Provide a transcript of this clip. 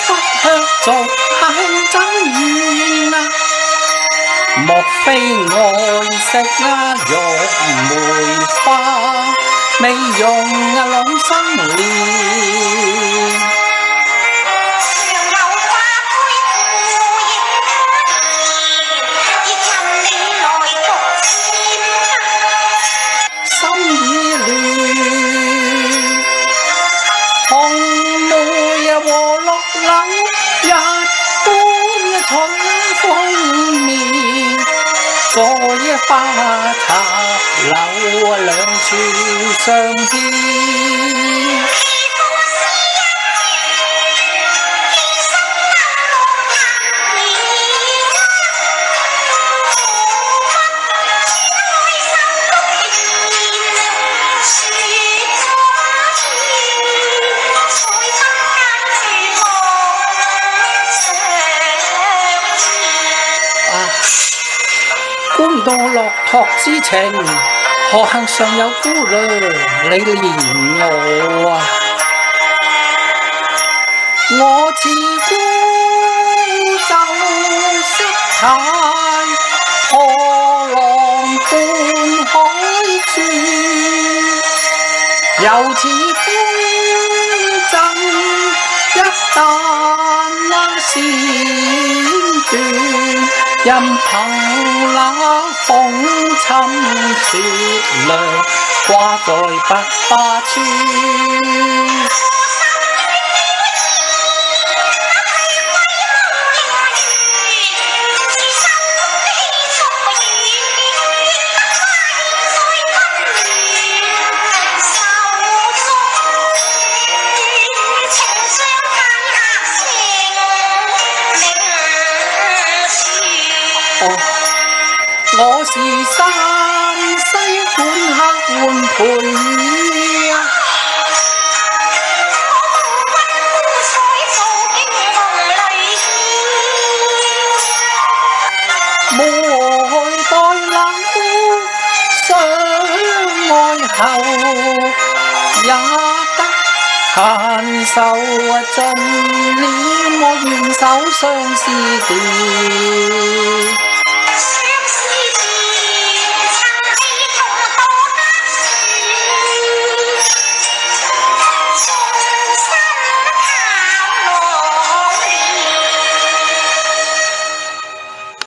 俗口真怨啊！莫非爱惜啊玉梅花，未用啊两生恋。花插柳两处相牵。到落拓之情，何幸尚有姑娘你怜我啊？我自孤就识太破浪半海转，又似风筝一旦线断。任凭那风侵雪凉，挂在百花村。我是山西管客换陪雨啊，莫待冷相爱后，也得闲愁尽了，我愿手相思断。